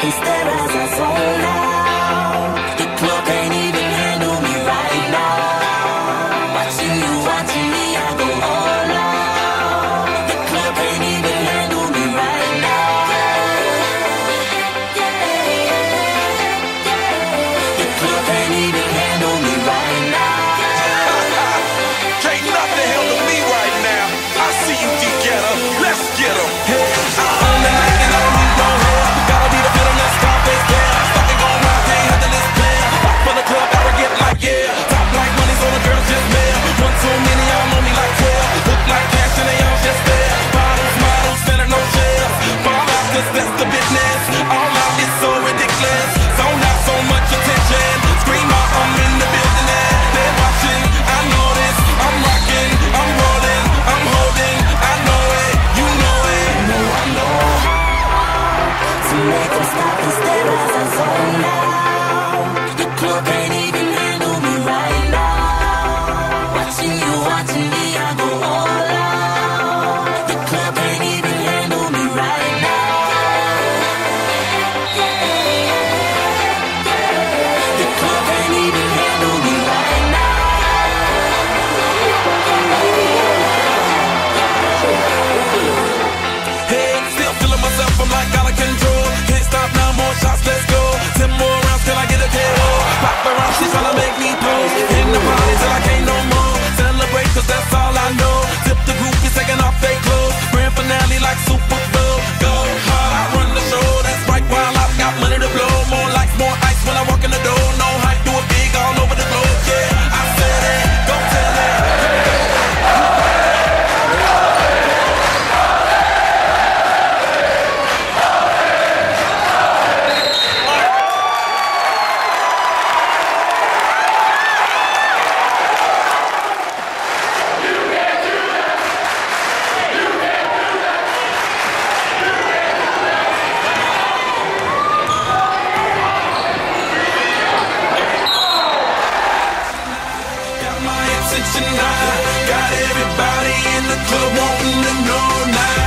Estrelas azuladas To to be my attention high. Got everybody in the club wanting to know now.